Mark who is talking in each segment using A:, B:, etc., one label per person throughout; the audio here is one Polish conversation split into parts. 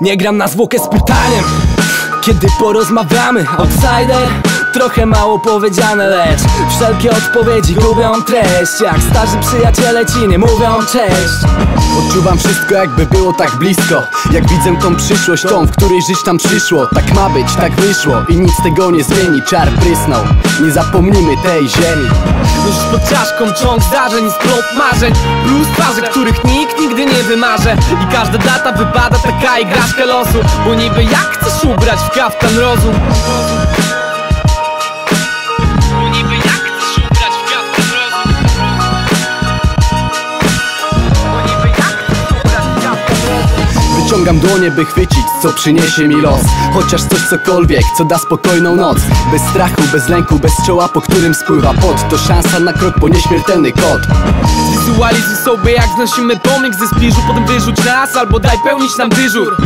A: Nie gram na zwłokę z pytaniem Kiedy porozmawiamy Outsider Trochę mało powiedziane, lecz Wszelkie odpowiedzi gubią treść. Jak starzy przyjaciele ci nie mówią cześć.
B: Odczuwam wszystko jakby było tak blisko. Jak widzę tą przyszłość, tą, w której żyć tam przyszło. Tak ma być, tak wyszło i nic tego nie zmieni. Czar prysnął, nie zapomnimy tej ziemi.
A: Już pod czaszką ciąg zdarzeń, splot marzeń Plus twarzy, których nikt nigdy nie wymarze. I każda data wypada taka igraszka losu Bo niby jak chcesz ubrać w kaftan rozum
B: Wyciągam dłonie, by chwycić, co przyniesie mi los. Chociaż coś cokolwiek, co da spokojną noc. Bez strachu, bez lęku, bez czoła, po którym spływa pot. To szansa na krok po nieśmiertelny kot.
A: Wizualizuj sobie jak znosimy pomnik ze zbliżu Potem wyrzuć nas albo daj pełnić nam dyżur.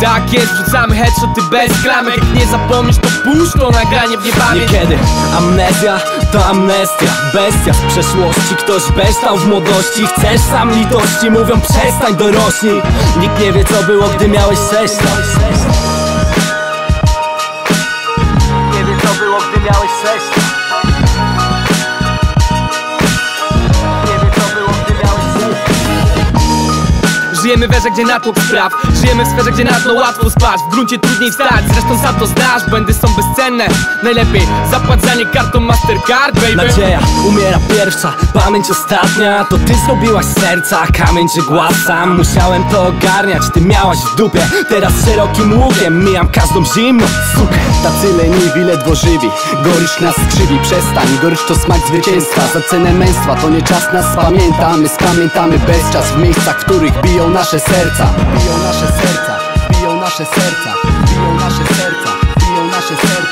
A: Tak jest, wrzucamy headshoty bez klamek. Nie zapomnisz to puść to nagranie w niepamięć Niekiedy amnezja to amnestia Bestia z przeszłości. Ktoś beształ w młodości Chcesz sam litości. Mówią przestań dorośnij Nikt nie wie co było gdy miałeś sześć lat Żyjemy w erze, gdzie natłok spraw Żyjemy w sferze, gdzie na dno łatwo spać. W gruncie trudniej wstać, zresztą sam to znasz. Błędy są bezcenne. Najlepiej zapłać za nie kartą Mastercard, baby. Nadzieja umiera pierwsza, pamięć ostatnia. To ty zdobiłaś z serca, kamień czy głaz sam Musiałem to ogarniać, ty miałaś w dupie. Teraz szerokim łukiem mijam każdą zimną sukę.
B: Tacy leniwi, ledwo żywi. Gorycz nas skrzywi, przestań. Gorycz to smak zwycięstwa. Za cenę męstwa to nie czas nas spamiętamy Spamiętamy bez czas w miejscach, w których biją nasze serca, biją nasze serca, biją nasze serca, biją nasze serca, biją nasze serca.